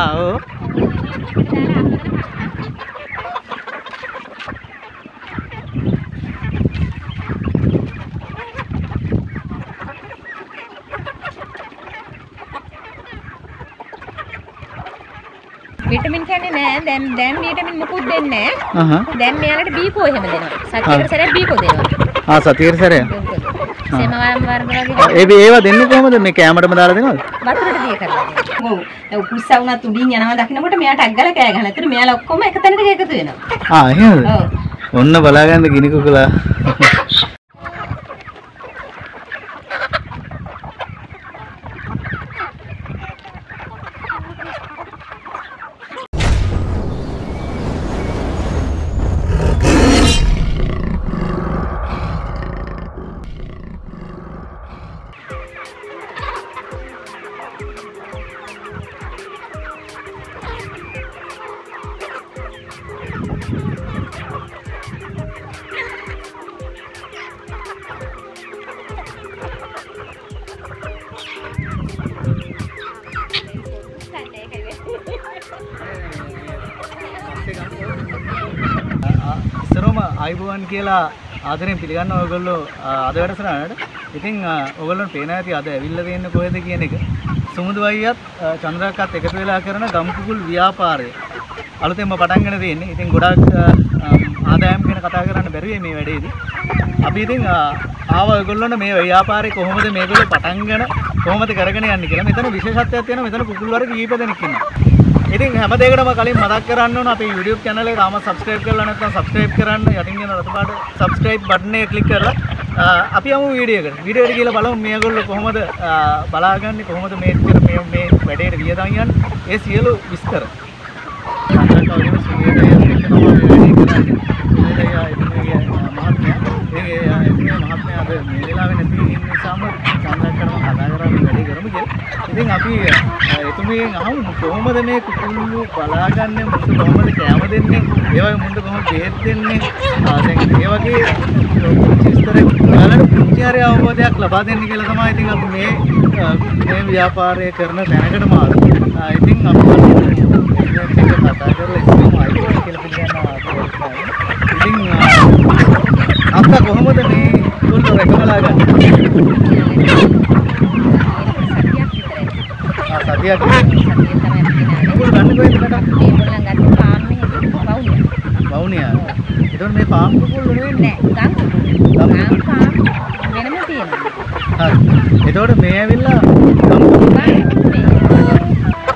මටත් කියන්න දාන්න පුළුවන්. ආ ඔව් ඒකට දාලා අහකට කන්න. විටමින් කන්නේ නෑ. දැන් දැන් විටමින් මොකුත් දෙන්නේ නෑ. දැන් මෙයාලට බීකෝ එහෙම දෙනවා. සතියකට සැරයක් බීකෝ දෙනවා. ආ සතියේ සැරේ සේම වර්ග වර්ග වගේ ඒවා දෙන්නේ කොහමද මේ කැමරටම දාලා දෙනවද වතුරට දිය කරලා. ඔව්. ඒ කුස්සා වුණත් උඩින් යනවා දකින්නකොට මෙයාට අග්ගල කෑ ගහන. ඒතර මෙයාලා ඔක්කොම එක තැනට එකතු වෙනවා. ආ එහෙමද ඔව්. ඔන්න බලාගන්න ගිනි කුකුලා කියලා ආදරෙන් පිළිගන්න ඔයගොල්ලෝ අද වැඩසටහනට. ඉතින් ඔයගොල්ලන්ට පේන ඇති අද ඇවිල්ලා තියෙන්නේ කොහෙද කියන එක. සුමුදු අයියත් චන්ද්‍රාකත් එකතු වෙලා කරන ගම්කුකුල් ව්‍යාපාරය. අලුතෙන්ම පටන් ගන්න තියෙන්නේ. ඉතින් ගොඩක් ආදායම් ගැන කතා කරන්න බැරි වෙයි මේ වැඩේදී. අපි ඉතින් ආව ඔයගොල්ලන්ට මේ ව්‍යාපාරේ කොහොමද මේගොල්ලෝ පටන් ගන්න කොහොමද කරගෙන යන්නේ කියලා. මෙතන විශේෂත්වයක් තියෙනවා. මෙතන කුකුල් වර්ග කීප දෙනෙක් ඉන්නවා. ඉතින් හැම දෙයකටම කලින් මතක් කරන්න ඕන අපේ YouTube channel එක තාම subscribe කරලා නැත්නම් subscribe කරන්න යටින් තියෙන රතු පාට subscribe button එක click කරලා අ, අපි යමු වීඩියෝ එකට. වීඩියෝ එකට ගිහලා බලමු මේගොල්ලෝ කොහොමද අ, බලාගන්නේ කොහොමද මේ මේ මේ වැඩේට වියදම් යන්නේ ඒ සියලු විස්තර. සංකල්ප වලින් සුවේදය එක්ක තමයි මේ වැඩේ කරන්නේ. සුවේදය එතුමියගේ මහත්මයා. ඒ එතුමිය මහත්මයා අද මේ වෙලාවේ නැති ඉන්න නිසාම චන්ද්‍රකරම කතා කරලා වැඩේ කරමු කියලා. ඉතින් අපි අ, එතුමියෙන් අහමු කොහොමද මේ කුකුල්ලු බලාගන්නේ මුන්ට කොහොමද කෑම දෙන්නේ ඒ වගේ මුන්ට කොහොමද බෙහෙත් දෙන්නේ ආ, දැන් ඒ වගේ විස්තර ඔයාලට පුංචි හරි අවබෝධයක් ලබා දෙන්න කියලා තමයි ඉතින් අපි මේ අ, මේ ව්‍යාපාරය කරන තැනකට මාරු. ආ, ඉතින් අපි එක්ක කතා කරලා ඉස්සෙල්ලාම අයිතිය කියලා පිළිගන්නවා අපි. ඉතින් අ, අක්කා කොහොමද මේ කුකුල්ලු රැකබලා ගන්නේ? සතියක් කුකුල් ගන්න කොහෙද නේද? වවුනියා. ඒතකොට මේ පාම් කුකුල්ලු නෙවෙන්නේ. හරි. එතකොට මේ ඇවිල්ලා ගම්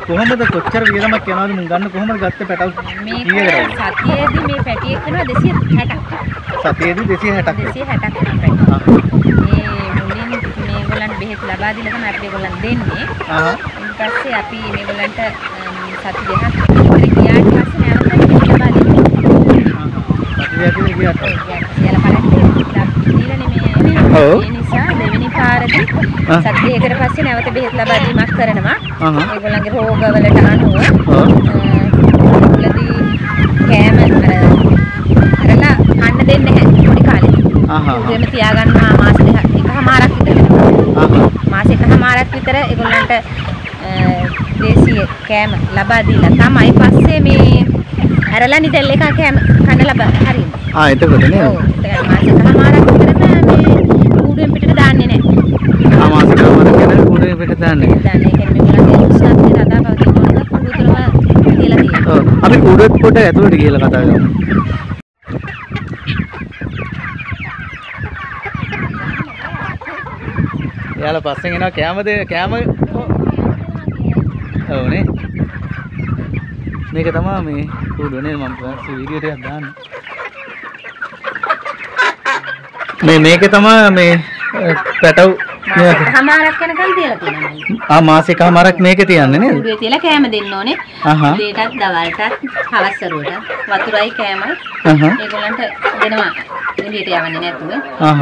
කොහොමද කොච්චර වියදමක් යනවද මුන් ගන්න කොහොමද ගත්තේ පැටව කීයකටද? සතියේදී මේ පැටියෙක් වෙනවා 260ක්. සතියේදී 260ක්. 260ක් වෙනවා පැටි. මේ මුලින් මේගොල්ලන්ට බෙහෙත් ලබා දීලා තමයි අපි ඒගොල්ලන් දෙන්නේ. ආ පස්සේ අපි මේගොල්ලන්ට සති දෙකක් විතර ගියාට පස්සේ නැවත දීලා නෙමෙයි. ඔව්. ඒ නිසා දෙවෙනි පාරදී. සති දෙකකට පස්සේ නැවත බෙහෙත් ලබා දීමක් කරනවා. ඒගොල්ලන්ගේ රෝගවලට අනුව. මුලදී කෑම අර අරලා කන්න දෙන්නේ නැහැ පොඩි කාලේ. ආහා. උදේම තියාගන්නවා මාස දෙක එකමාරක් විතර. ආහා. මාස එකමාරක් විතර ඒගොල්ලන්ට දේශීය කෑම ලබා දීලා තමයි පස්සේ මේ අරලා නිදල් එක කෑම කන්න ලබා හරින්නේ. ආ එතකොට නේද? ඔව්. ඒක මාස එකමාරක් විතරම මේ කූඩුවෙන් පිටට දාන්නේ නැහැ. ආ මාසිකවර කියන කුඩේ පිට දාන්නේ. දාන්නේ ඒ කියන්නේ මේගොල්ලන්ගේ උෂ්ණත්වය රඳා පවතින ඕනක කූඩු තුනම තියලා තියෙනවා. ඔව්. අපි කුඩේත් පොඩ ඇතුළට ගිහලා කතා කරමු. එයාලා පස්සෙන් එනවා කෑමද කෑම ඔව් නේ. මේක තමයි මේ කුඩුනේ මම වීඩියෝ එකක් දාන්න. මේ මේකේ තමයි මේ පැටව් එකමාරක් යනකම් තියලා තියෙනවා. ආ මාසිකමාරක් මේකේ තියන්නේ නේද? කූඩුවේ තියලා කෑම දෙන්න ඕනේ. අහහ. උදේටත් දවල්ටත් හවසරුවටත් වතුරයි කෑමයි අහහ. ඒගොල්ලන්ට දෙනවා එළියට යවන්නේ නැතුව.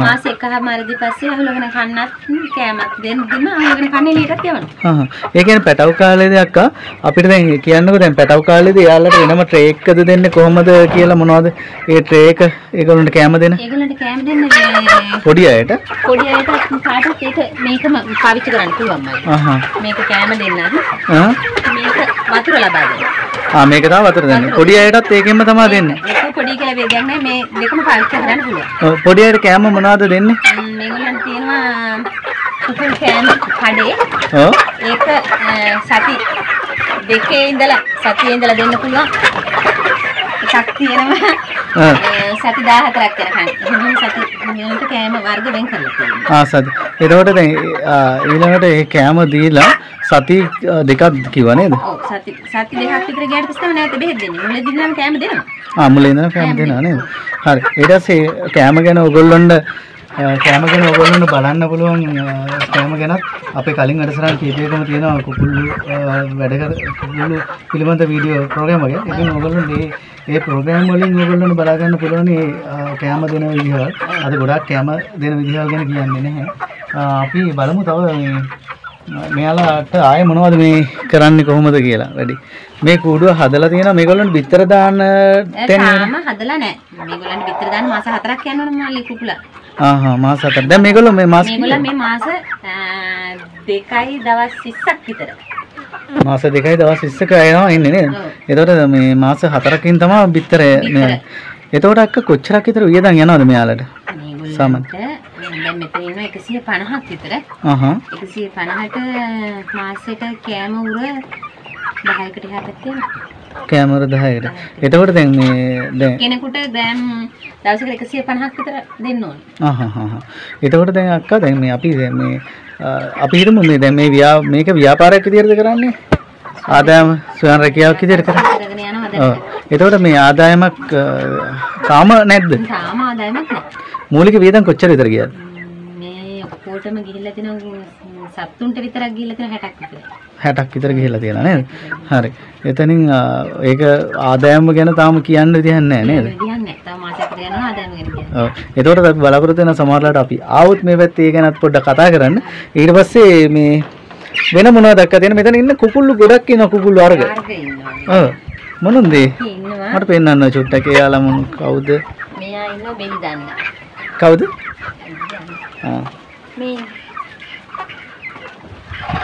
මාස එකමාරදී පස්සේ අහලගෙන කන්නත් කෑමත් දෙන්න දෙන්න අහලගෙන කන්න එළියටත් යවනවා. ඒ කියන්නේ පැටව් කාලේදී අක්කා අපිට දැන් කියන්නකෝ දැන් පැටව් කාලේදී යාළුවට වෙනම ට්‍රේ එකද දෙන්නේ කොහොමද කියලා මොනවද ඒ ට්‍රේ එක ඒගොල්ලන්ට කැම දෙන ඒගොල්ලන්ට කෑම දෙන්න පොඩි අයට පොඩි අයට කාටත් මේක මේකම පාවිච්චි කරන්න පුළුවන්. ආහා මේක කෑම දෙන්න. ආ මේක වතුර ලබා දෙන්න. ආ මේක තමයි වතුර දෙන්නේ පොඩි අයටත් ඒකෙන්ම තමයි දෙන්නේ ඒක පොඩි කියලා වේගයක් නැහැ මේ දෙකම පාවිච්චි කරන්න පුළුවන්. ඔව්, පොඩි අයට කෑම මොනවද දෙන්නේ මේගොල්ලන් තියෙනවා කුකුල් කෑම කඩේ. ඔව් ඒක සති දෙකේ ඉඳලා සතියේ ඉඳලා දෙන්න පුළුවන්. එකක් තියෙනවා සති 14ක් යනකම්. එහෙනම් සති මේකට කෑම වර්ග වෙන් කරලා තියෙනවා. ආ සති එතකොට දැන් ඊළඟට ඒ කෑම දීලා සති දෙකක් කිව්වා නේද ඔව් සති සති දෙකක් විතර ගියාට පස්සේ තමයි නැවත බෙහෙත් දෙන්නේ. මුලදී නම් කෑම දෙනවා. ආ මුලින් ඉඳන් කෑම දෙනවා නේද හරි ඊට පස්සේ කෑම ගැන ඔයගොල්ලොන්ට කෑම ගැන ඔයගොල්ලොන්ට බලන්න පුළුවන් කෑම ගැනත් අපේ කලින් වැඩසටහන් කීපයකම තියෙනවා ආ, වැඩ කර කුකුල්ලු පිළිබඳ වීඩියෝ ප්‍රෝග්‍රෑම් වගේ. ඉතින් ඔයගොල්ලොන්ට මේ ඒ ප්‍රෝග්‍රෑම් වලින් ඔයගොල්ලොන්ට බලා ගන්න පුළුවන් මේ කෑම දෙන විදිහවල්. අද ගොඩාක් කෑම දෙන විදිහවල් ගැන කියන්නේ නැහැ. අපි බලමු තව මේ මෙයාලාට ආයේ මොනවද මේ කරන්නේ කොහොමද කියලා වැඩි. මේ කූඩුව හදලා තියෙනවා මේගොල්ලන්ට බිත්තර දාන්න තැන් තාම හදලා නැහැ. මේගොල්ලන්ට විතර දාන්න මාස 4ක් යන්න ඕන මල්ලි කුකුලා. ආහා මාස හතර. දැන් මේගොල්ලෝ මේ මාස මේගොල්ලන් මේ මාස දෙකයි දවස් 20ක් විතර. මාස දෙකයි දවස් 20ක යනවා ඉන්නේ නේද? එතකොට මේ මාස හතරකින් තමයි බිත්තර මේ. එතකොට අක්ක කොච්චරක් විතර වියදම් යනවද මෙයාලට? මේගොල්ලන්ට දැන් මෙතන ඉන්නවා 150ක් විතර. ආහා. 150ට මාසෙට කෑම උර 10කට එහාට තියෙනවා. කැමර 10කට. එතකොට දැන් මේ දැන් කෙනෙකුට දැන් දවසකට 150ක් විතර දෙන්න ඕන. ආහා ආහා. එතකොට දැන් අක්කා දැන් මේ අපි දැන් මේ අපි හිතමු මේ දැන් මේ ව්‍යා මේක ව්‍යාපාරයක් විදිහටද කරන්නේ? ආදායම ස්වයං රැකියාවක් විදිහට කරන්නේ? එතකොට මේ ආදායමක් තාම නැද්ද? තාම ආදායමක් නැහැ. මූලික වියදම් කොච්චර විතර ගියාද? ඔක්කොටම ගිහිල්ලා තියෙන සත්තුන්ට විතරක් ගිහිල්ලා තියෙන 60ක් විතර. 60ක් විතර ගිහිල්ලා තියෙනවා නේද? හරි. එතනින් ඒක ආදායම ගැන තාම කියන්න විදිහක් නැහැ නේද? විදියක් නැහැ. තව මාසයකට යනවා ආදායම ගැන කියන්නේ. ඔව්. එතකොට අපි බලාපොරොත්තු වෙන සමහරලාට අපි ආවොත් මේ පැත්තේ ඒ ගැනත් පොඩ්ඩක් කතා කරන්න. ඊට පස්සේ මේ වෙන මොනවද දැක්කද තියෙන මෙතන ඉන්න කුකුල්ලු ගොඩක් ඉන්න කුකුල්ලු වර්ග. ඉන්නවා. මට පෙන්වන්න චුට්ටක් එයාලා මොන කවුද? මෙයා ඉන්නවා බෙලි දන්න. කවුද? ආ. මේ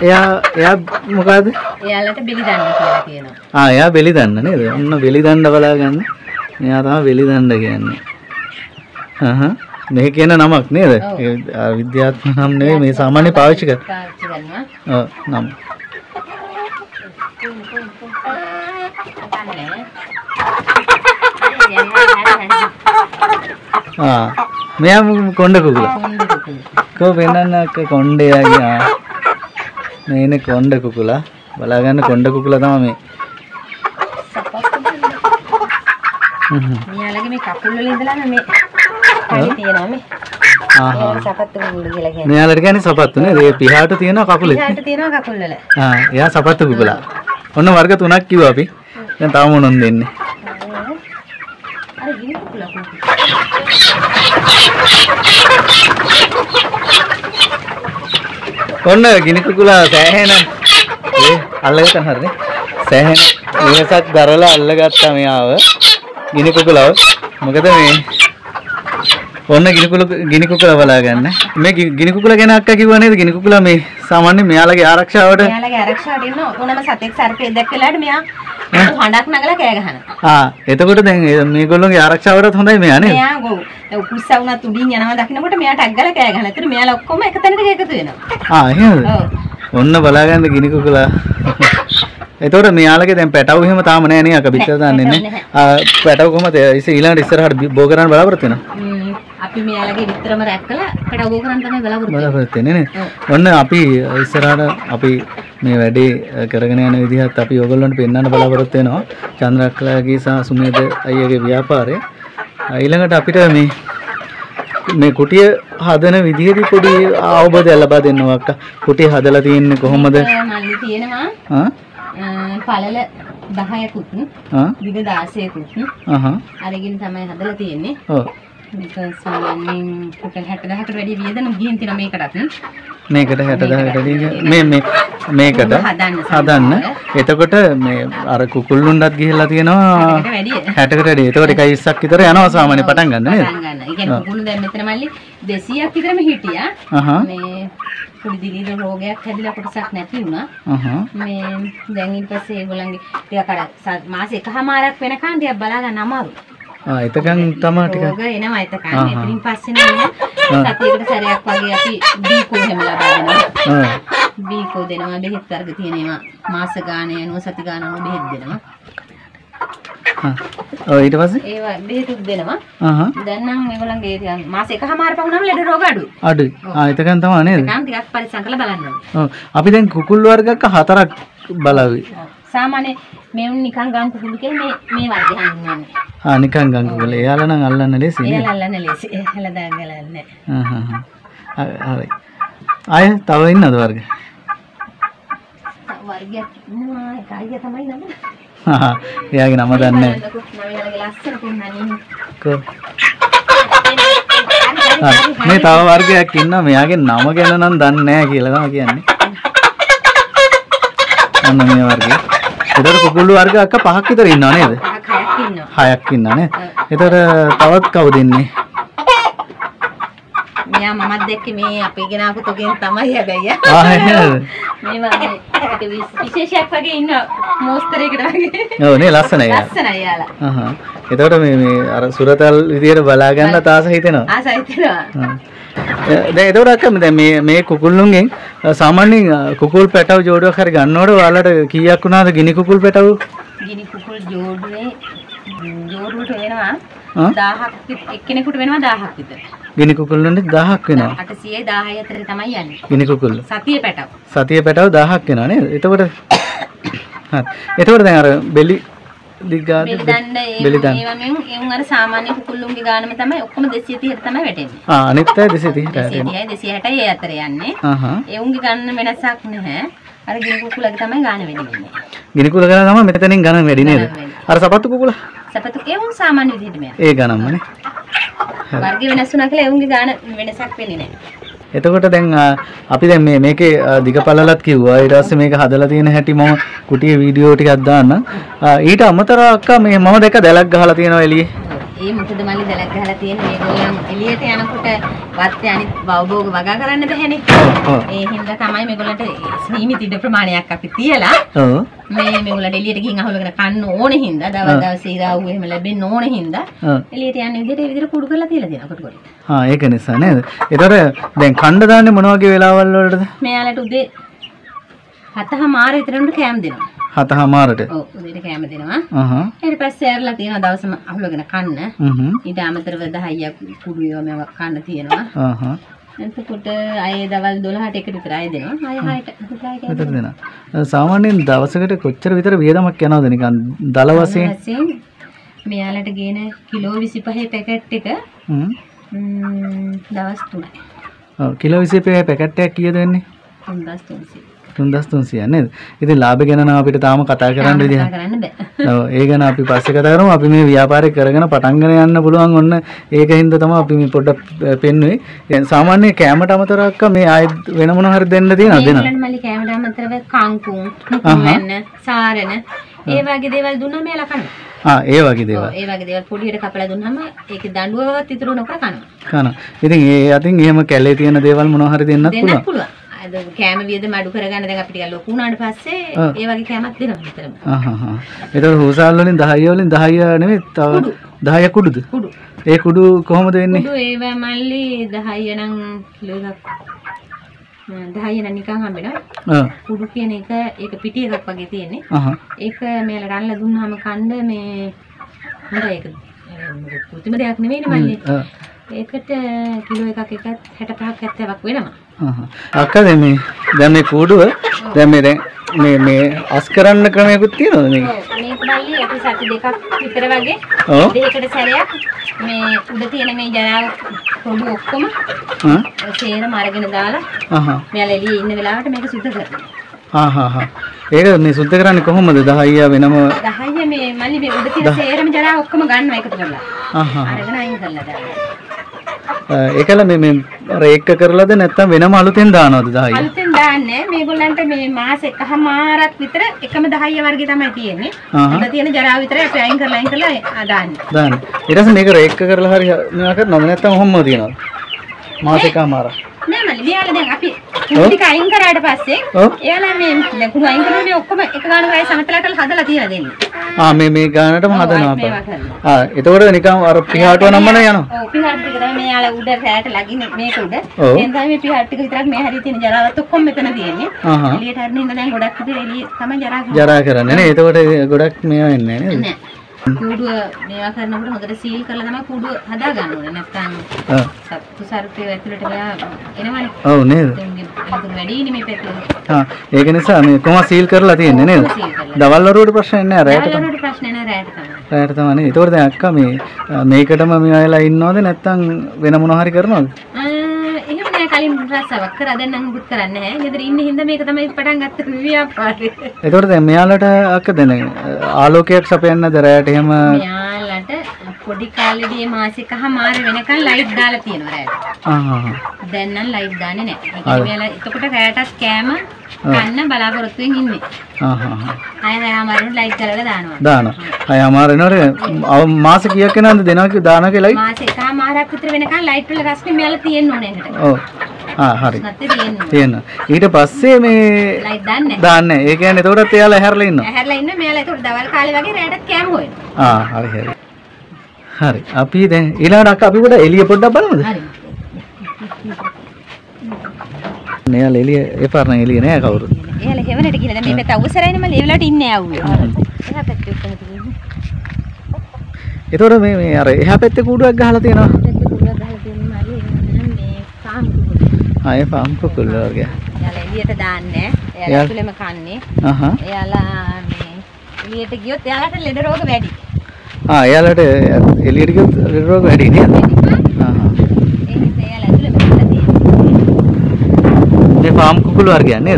එයා එයා මොකද? එයාලට බෙලි දන්න කියලා කියනවා. ආ එයා බෙලි දන්න නේද? ඔන්න බෙලි දණ්ඩ බලාගන්න. මෙයා තමයි බෙලි දණ්ඩ කියන්නේ. හහ. මේ කියන නමක් නේද? ඒ විද්‍යාත්මක නම් නෙවෙයි මේ සාමාන්‍ය පාවිච්චි කර. පාවිච්චි කරනවා. ඔව් නම්. ආ. මෙයා කොණ්ඩ කුකුල. කෝ පෙන්නන්න අක්ක කොණ්ඩේ ආ. මේනේ කොණ්ඩ කුකුල. බලාගන්න කොණ්ඩ කුකුල තමයි මේ. මෙයාලගේ මේ කකුල් වල ඉඳලාම මේ කඩේ තියෙනවා මේ. ආහා. සපත්තු කුකුල කියලා කියන්නේ. මෙයාලට කියන්නේ සපත්තු නේද? ඒ පිහාට තියෙන කකුලේ. එහාට තියෙනවා කකුල් වල. ආ එයා සපත්තු කුකුලා. ඔන්න වර්ග තුනක් කිව්වා අපි. දැන් තව මොනොන් දෙන්නේ? අර ගිනි කුකුල කුකුල. ඔන්න ගිනි කුකුලා සෑහෙන ඒ අල්ලගත්තන හරිනේ. සෑහෙන වෙනසක් දරලා අල්ලගත්තා මෙයාව. ගිනි කුකුලව. මොකද මේ ඔන්න ගිනි කුකුල ගිනි කුකුල බලා ගන්න. මේ ගිනි කුකුල ගැන අක්කා කිව්වා නේද? ගිනි කුකුලා මේ සාමාන්‍ය මෙයාලගේ ආරක්ෂාවට මෙයාලගේ ආරක්ෂාවට ඉන්න ඕනම සතෙක් සර්පෙක් දැක්කලාට මෙයා හඬක් නගලා කෑ ගහනවා. ආ එතකොට දැන් මේගොල්ලෝගේ ආරක්ෂාවටත් හොඳයි මෙයා නේද? මෙයා ගෝ උකුස්සා වුණත් උඩින් යනවා දකින්නකොට මෙයා ටක් ගාලා කෑ ගහනවා. ඒතර මෙයාලා ඔක්කොම එක තැනට එකතු වෙනවා. ආ එහෙමද? ඔව්. ඔන්න බලාගන්න ගිනි කුකුලා. එතකොට මෙයාලගේ දැන් පැටව එහෙම තාම නෑ නේ අක පිටර දාන්නේ නේ. ආ පැටව කොහමද ඊළඟට ඉස්සරහට බෝ කරන්න බලාපොරොත්තු වෙනවා. අපි මෙයාලගේ විතරම රැක්කලා කඩවෝ කරන් තමයි බලාපොරොත්තු. බලාපොරොත්තු වෙන්නේ. ඔන්න අපි ඉස්සරහට අපි මේ වැඩේ කරගෙන යන විදිහත් අපි ඔයගොල්ලන්ට පෙන්වන්න බලාපොරොත්තු වෙනවා. චන්ද්‍රක්ලාගේ සහ සුමේද අයියගේ ව්‍යාපාරය. ඊළඟට අපිට මේ මේ කුටිය හදන විදිහදී පොඩි අවබෝධයක් ලබා දෙන්නවා අක්කා. කුටිය හදලා තියෙන්නේ කොහොමද? මල්ලි තියෙනවා ආ පළල 10කුත් ආ දිග 16කුත් අහහ අරගෙන තමයි හදලා තියෙන්නේ. ඔව් මේක සාමාන්‍යයෙන් කුටල් 60000කට වැඩි වියදම ගිහින් තියෙනවා මේකටත්. මේකට 60000කට මේ මේ මේකට හදන්න එතකොට මේ අර කුකුල්ලුන්ඩත් ගිහිල්ලා තියෙනවා ඒකට වැඩිය. 60කට වැඩි. එතකොට 120ක් විතර යනවා සාමාන්‍ය පටන් ගන්න නේද? පටන් ගන්න. ඒ කියන්නේ කුකුළු දැන් මෙතන මල්ලි 200ක් විතරම හිටියා. මේ පොඩි දිලීර රෝගයක් හැදිලා කොටසක් නැති වුණා. අහහ. මේ දැන් ඊට පස්සේ ඒගොල්ලන්ගේ ටිකක් අර මාස එකහමාරක් වෙනකන් ටිකක් බලා ගන්න අමාරුයි. ආ එතකන් තමා ටික රෝග එනවා එතකන්. එතනින් පස්සේ නෑ සතියකට සැරයක් වගේ අපි බීකෝ එහෙම ලබා දෙනවා. බීකෝ දෙනවා බෙහෙත් වර්ග තියෙන ඒවා මාස ගානේ යනවා සති ගාන යනවා බෙහෙත් දෙනවා. ඔව් ඊට පස්සේ ඒවා බෙහෙතුත් දෙනවා. දැන් නම් මේගොල්ලන්ගේ ටිකක් මාස එකහමාර පහුනම ලෙඩ රෝග අඩුයි. අඩුයි. ආ එතකන් තමා නේද? ටිකක් පරිස්සම් කරලා බලන්න ඕනේ. ඔව්. අපි දැන් කුකුල් වර්ගක හතරක් බලවි. සාමාන්‍ය මෙවුන් නිකන් ගම් කුකුළු කියලා මේ මේ වර්ගය හඳුන්වන්නේ. ආ නිකන් ගංගු වල. එයාලා නම් අල්ලන්න ලේසි නේද? එයාලා අල්ලන්න ලේසි. එයාලා දාගලන්නේ. ආහහ. හරි. ආය තව ඉන්නද වර්ග? වර්ගයක් ඉන්නවා ඒක අයියා තමයි නම. ආහා. එයාගේ නම දන්නේ නැහැ. මේ තව වර්ගයක් ඉන්නවා මෙයාගේ නම ගැන නම් දන්නේ නැහැ කියලා තමයි කියන්නේ. අන්න මේ වර්ගය. ඒතර කුකුළු වර්ග අක්ක පහක් විතර ඉන්නව නේද? පහක් හයක් ඉන්නවා. හයක් ඉන්නා නේ. ඒතර තවත් කවුද ඉන්නේ? මෙයා මමත් දැක්කේ මේ අපේ ගෙනාපු තොගෙන් තමයි හැබැයි. ආ මේ විශේෂයක් වගේ ඉන්න මෝස්තරයකට වගේ. ඔව් නේ ලස්සනයි. ලස්සනයි යාලා. අහහ. එතකොට මේ මේ අර සුරතල් විදියට බලා ගන්න තාස හිතෙනවා. ආසයිතනවා. හ්ම්. දැන් එතකොට අක්කම දැන් මේ මේ කුකුල්ලුන්ගෙන් සාමාන්‍යයෙන් කුකුල් පැටව ජෝඩුවක් හරි ගන්නකොට ඔයාලට කීයක් වුණාද ගිනි කුකුල් පැටව? ගිනි කුකුල් ජෝඩුවේ ජෝඩුවට වෙනවා ආ? 1000ක් විතර එක්කෙනෙකුට වෙනවා 1000ක් විතර. ගිනි කුකුල්ලුන්ට 1000ක් වෙනවා. 800යි 1000යි අතර තමයි යන්නේ. ගිනි කුකුල්ල. සතිය පැටව. සතිය පැටව 1000ක් වෙනවා නේද? එතකොට හරි. එතකොට දැන් අර බෙලි දිගාද බෙලි දණ්ඩ ඒ අර සාමාන්‍ය කුකුල්ලුන්ගේ ගානම තමයි ඔක්කොම 230ට තමයි වැටෙන්නේ. ආ අනිත් අය 230ට හැටෙනවා. 230යි 260යි ඒ අතර යන්නේ. ආහා. එවුන්ගේ ගන්න වෙනසක් නැහැ. අර ගිනි කුකුලගේ තමයි ගාන වැඩි වෙන්නේ. ගිනි කුල ගාන තමයි මෙතනින් ගණන් වැඩි නේද? අර සපත්තු කුකුල සපතු එවුන් සාමාන්‍ය විදිහටම යනවා. ඒ ගණන්මනේ. වර්ග වෙනස් වුණා කියලා එවුන්ගේ ගාන වෙනසක් වෙන්නේ නැහැ. එතකොට දැන් අපි දැන් මේ මේකේ දිගපළලත් කිව්වා. ඊට පස්සේ මේක හදලා තියෙන හැටි මම කුටියේ වීඩියෝ ටිකක් දාන්න. ඊට අමතරව අක්කා මේ මම දැක්ක දැලක් ගහලා තියෙනවා එළියේ ඒ මොකද මල්ලි දැලක් ගහලා තියෙන මේගොල්ලන් එළියට යනකොට වත්තේ අනිත් වවබෝග වගා කරන්න. ඔව් ඒ හින්දා තමයි මේගොල්ලන්ට සීමිත ඉඩ ප්‍රමාණයක් අපි තියලා මේ මේගොල්ලන්ට එළියට ගිහින් අහුලගෙන කන්න ඕනේ හින්දා දවල් දවසේ ඉරාව් එහෙම ලැබෙන්න ඕනේ හින්දා එළියට යන විදිහට ඒ විදිහට කුඩු කරලා තියලා දෙනවා කොට කොට. ආ ඒක නිසා නේද ඒතර දැන් කණ්ඩ දාන්නේ මොන වගේ වෙලාවල් වලටද මෙයාලට උදේ හතහමාර විතරනට කෑම දෙනවා. හතහමාරට ඔව් උදේට කෑම දෙනවා. අහහ ඊට පස්සේ ඇරලා තියෙනවා දවසම අහුලගෙන කන්න. හ්ම් ඊට අමතරව 10ක් කුඩු ඒවා මේවා කන්න තියෙනවා. අහහ එතකොට අය දවල් 12ට එකට විතර අය දෙනවා. අය 6ට විතරයි විතර දෙනවා සාමාන්‍යයෙන් දවසකට කොච්චර විතර වියදමක් යනවද නිකන් දල වශයෙන් මෙයාලට ගේන කිලෝ 25 පැකට් එක හ්ම් දවස් 3යි. ඔව් කිලෝ 25 පැකට් එකක් කීයද වෙන්නේ 3300. 3300 නේද? ඉතින් ලාභ ගැන අපිට තාම කතා කරන්න විදිහ. ඔව් ඒ ගැන අපි පස්සේ කතා කරමු. අපි මේ ව්‍යාපාරය කරගෙන පටන්ගෙන යන්න පුළුවන් ඔන්න ඒකින්ද තමයි අපි මේ පොඩ්ඩක් පෙන්වුවේ. දැන් සාමාන්‍ය කැමට අමතරව අක්ක මේ ආයෙත් වෙන මොන හරි දෙන්න තියෙනවද? මේගොල්ලන්ට මල්ලි කැමරා අමතරව කංකුම්, මුකුවෙන්න, සාරන ඒ වගේ දේවල් දුන්නාම එයාලා කනවා. ආ ඒ වගේ දේවල්. ඒ වගේ දේවල් පොඩියට කපලා දුන්නාම ඒකේ දඬුවමවත් ඉතුරු නොකර කනවා. කන. ඉතින් ඒ අතින් එහෙම කැලේ තියෙන දේවල් මොනවා හරි දෙන්නත් දෙන්නත් පුළුවන්. අද කෑම වියදම අඩු කරගන්න දැන් අපි ටිකක් ලොකු වුණාට පස්සේ. ඒ වගේ කෑමක් දෙනවා විතරම. ආහ් ඒතකොට හුසාල් වලින් 10 වලින් 10 නෙමෙයි තව කුඩු. 10 කුඩුද? කුඩු. ඒ කුඩු කොහොමද වෙන්නේ? කුඩු ඒවා මල්ලි 10 නම් කිලෝ එකක්. 10 නම් නිකන් හම්බෙනවා. ආ කුඩු කියන එක ඒක පිටි එකක් වගේ තියෙන්නේ. ආහ් ඒක මේලට අල්ලලා දුන්නාම කන්න මේ හොඳයි ඒක අ, කෘත්‍රිම දෙයක් නෙවෙයිනේ මල්ලි. ඒකට කිලෝ එකක් එකත් 65ක් 70ක් වෙනවා. අක්කා දැන් මේ දැන් මේ කූඩුව දැන් මේ දැන් මේ මේ අස් කරන්න ක්‍රමයකුත් තියෙනවද? ඔව් මේක මල්ලි අපි සති දෙකක් විතර වගේ. දෙකකට සැරයක් මේ උඩ තියෙන මේ ජනාව පොඩු ඔක්කොම ආ සේරම අරගෙන දාලා ආහ්. මෙයාලා එළියේ ඉන්න වෙලාවට මේක සුද්ධ කරනවා. ආහ් ආහ්. ඒක මේ සුද්ධ කරන්නේ කොහොමද? 10 වෙනම 10 මේ මල්ලි මේ උඩ තියෙන සේරම ජනාව ඔක්කොම ගන්නවා එකතු කරලා. ආහ් ආහ්. අරගෙන අයින් කරලා දානවා. ඒකල මේ මේ අර ඒක කරලාද නැත්නම් වෙනම අලුතෙන් දානවද 10? අලුතෙන් දාන්නේ මේගොල්ලන්ට මේ මාස එකහමාරක් විතර එකම 10 වර්ගය තමයි තියෙන්නේ. උඩ තියෙන ජරාව විතරයි අපි අයින් කරලා අයින් කරලා දාන්නේ. දාන්න. ඊට පස්සේ මේක රේක් කරලා හරි මෙයා කරනවද නැත්නම් ඔහොමම තියනවද? මාස එකමාරක්. නෑ මල්ලි මෙයාලා දැන් අපි ටික අයින් කරාට පස්සේ. එයාලා මේ දැන් කුඩු අයින් කරලා මේ ඔක්කොම එක ගානක් අය සමතලා කරලා හදලා තියලා දෙන්නේ. ආ මේ මේ ගානටම හදනවා අපා. ආ එතකොට නිකන් අර පිහාටුව නම්මන යනවා. ඔව් පිහාට ටික තමයි මෙයාලා උඩ රැයට ලගින මේක උඩ. එහෙනම් තමයි මේ පිහාට ටික විතරක් මේ හරිය තියෙන ජරාවත් ඔක්කොම මෙතන තියෙන්නේ. එළියට හරින ඉඳන් දැන් ගොඩක් විතර එළිය තමයි ජරා කරන්නේ. ජරා කරන්නේ නේ. එතකොට ගොඩක් මේවා එන්නේ නේද? නෑ. කූඩුව මේවා කරනකොට හොඳට සීල් කරලා තමයි කූඩුව හදා ගන්න ඕනේ. නැත්නම්. සත්තු සර්පේ ඇතුළට මෙයා එනවනේ. ඔව් නේද? වැඩිනේ මේ පැත්තේ. ආ ඒක නිසා මේ කොහොම සීල් කරලා තියෙන්නේ නේද? දවල් වරුවට ප්‍රශ්න නැහැ රැයට තමයි. යාළුවන්ට ප්‍රශ්න නෑ රැයට තමයි. රැයට තමයි නේද? එතකොට දැන් අක්කා මේ මේකටම මේ අයලා ඉන්නවද නැත්නම් වෙන මොනවා හරි කරනවද? ආ, කලින් රස්සාවක් කරා දැන් නම් මුකුත් කරන්නේ නැහැ. ගෙදර ඉන්න හින්දා මේක තමයි පටන් ගත්ත ව්‍යාපාරේ. එතකොට දැන් මෙයාලට අක්ක දැන් ආලෝකයක් සපයන්නද රැයට එහෙම මෙයාලට පොඩි කාලේදී මේ මාසිකහමාර වෙනකන් ලයිට් දාලා තියෙනවා රැයට. ආහා. දැන් නම් ලයිට් දාන්නේ නැහැ. ඒ කියන්නේ මෙයාලා එතකොට රැයටත් කෑම කන්න බලාපොරොත්තුෙන් ඉන්නේ. ආහා. අය අමාරනවර මාස කීයක් වෙනවද දෙනවා කි දානවා කියලා? මාසිකහමාරක් විතර වෙනකන් ලයිට් වල රස්නේ මෙයාලා තියෙන්න ඕනේ එහෙට. ඔව්. ආ හරි. තියෙන්න. ඊට පස්සේ මේ ලයිට් දාන්නේ. දාන්නේ. ඒ කියන්නේ එතකොටත් එයාලා හැරලා ඉන්නවා. ඇහැරලා ඉන්න මෙයාලා ඒකට දවල් කාලේ වගේ රැයටත් කෑම හොයනවා. ආ හරි හරි. හරි. අපි දැන් ඊළඟට අපි පොඩ එළිය පොඩ්ඩක් බලමුද? හරි. නෑ එළිය එපාර නම් එළිය නෑ කවුරුත්. එයාලා හෙවණට ගිහලා දැන් මේ පැත්ත අවසරයිනේ මම ඒ වෙලාවට ඉන්නේ ආවුල. එහා පැත්තේ උත්තම තියෙන්නේ. එතකොට මේ මේ අර එහා පැත්තේ කූඩුවක් ගහලා තියෙනවා. ආ ඒ ෆාම් කුකුල් වගේ. එයාලා එළියට දාන්නේ. එයාලා එයා- ඇතුළෙම කන්නේ. අහහ. එයාලා මේ එළියට ගියොත් එයාලට ලෙඩ රෝග වැඩි. ආ එයාලට එළියට ගියොත් ලෙඩ රෝග වැඩි නේද? ආහා. ඒ නිසා එයාලා ඇතුළෙම කරලා තියෙන්නේ. මේ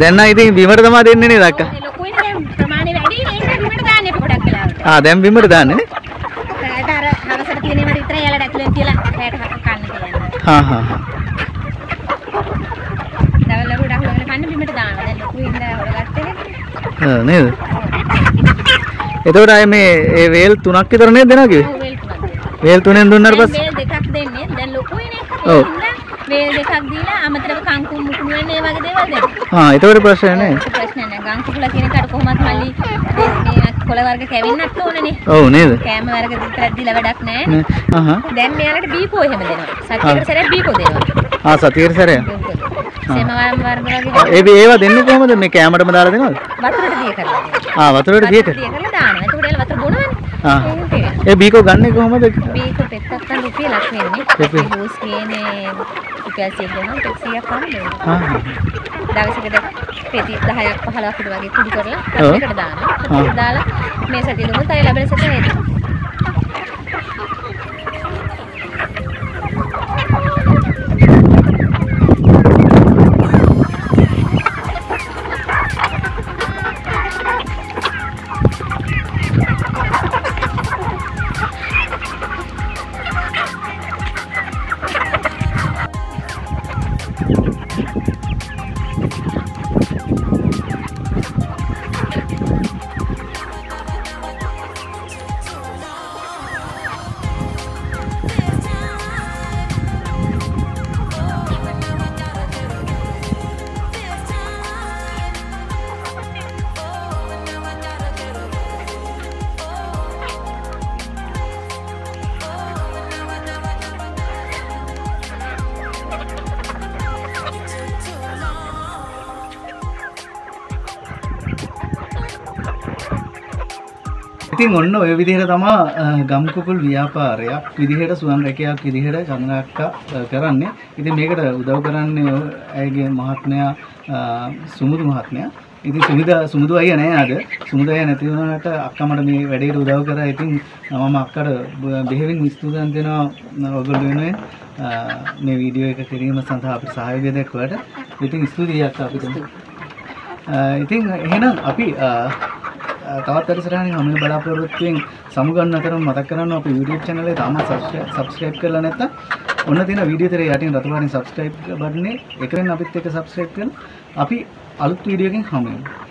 දැන් නම් ඉතින් බිමට තමයි දෙන්නේ නේද අක්කා? දාන්නේ. ආ දැන් බිමට දාන්නේ නේ? රැයට අර හවසට තියෙන ඒවා විතරයි යාළුවට ඇතුලෙන් තියලා රැයට කන්න කියන්නේ. හා හා හා. දවල් වල උඩ අහුවගෙන කන්න බිමට දානවා. දැන් ලොකු ඉඳලා හොරගත්තේ. ආ නේද? එතකොට අය මේ ඒ වේල් තුනක් විතර නේද දෙනවා කිව්වේ? වේල් තුනෙන් දුන්නාට දැන් පස්සේ වේල් දෙකක් දෙන්නේ. දැන් ලොකුයිනේ. ඔව්. ඒ හින්දා වේල් දෙකක් දීලා අමතරව කංකුම් මුකුණු වෙන ඒ වගේ දේවල් දෙනවා. ආ එතකොට ප්‍රශ්නේ නෑ. ප්‍රශ්න නෑ. ගම් කුකුලා කියන එකට කොහොමත් මල්ලි මේ කොළ වර්ග කැවෙන්නත් ඕනනේ. ඔව් නේද? කෑම වර්ග විතරක් දීලා වැඩක් නෑ. අහහ. දැන් මෙයාලට බීකෝ එහෙම දෙනවා. සතියකට සැරයක් බීකෝ දෙනවා. ආ සතියේ සැරේ. සේම වර්ග වර්ග වගේ ඒවා දෙන්නේ කොහමද මේ කැමරටම දාලා දෙනවද? වතුරට දිය කරලා. ආ වතුරට දිය කර. දිය කරලා දානවා. එතකොට එයාලා වතුර බොනවනේ. ආ. ඒ බීකෝ ගන්නේ කොහමද? බීකෝ පෙත්තක් ගන්න රුපියලක් වෙන්නේ. රුපියල්. රුපියල් 100 ගන්න පෙත් 100ක් ගන්න ආ. දවසකට පෙති 10ක් 15ක් විතර වගේ කුඩු කරලා. පැත්තකට දානවා. දාලා මේ සතිය දුන්නොත් අය ලැබෙන සතිය ඉතින් ඔන්න ඔය විදිහට තමා අ, ගම්කුකුල් ව්‍යාපාරයක් විදිහට සුවන් රැකයක් විදිහට චන්ද්‍රාක්කා අ, කරන්නේ. ඉතින් මේකට උදව් කරන්නේ ඔය ඇයගේ මහත්මයා අ, සුමුදු මහත්මයා. ඉතින් සුමිද සුමුදු අයියා නෑ අද. සුමුදු අයියා නැති වුණාට අක්කා මට මේ වැඩේට උදව් කරා. ඉතින් මම අක්කට බ- බෙහෙවින් ස්තුතිවන්ත වෙනවා ඔයගොල්ලෝ වෙනුවෙන් අ, මේ වීඩියෝ එක කිරීම සඳහා අපිට සහයෝගය දැක්වට. ඉතින් ස්තුතියි අක්කා අපිට. අ, ඉතින් එහෙනම් අපි අ, අ, තවත් වැඩසටහනින් හමුවෙන බලාපොරොත්තුවෙන් සමුගන්න අතරම මතක් කරන්න අපේ YouTube channel එක තාමත් subscribe කරලා නැත්නම් ඔන්න තියෙන වීඩියෝ තරේ යටින් රතු පාටින් subscribe බටනේ එකෙන් අපිත් එක්ක subscribe කරලා අපි අලුත් වීඩියෝ එකකින් හමු වෙමු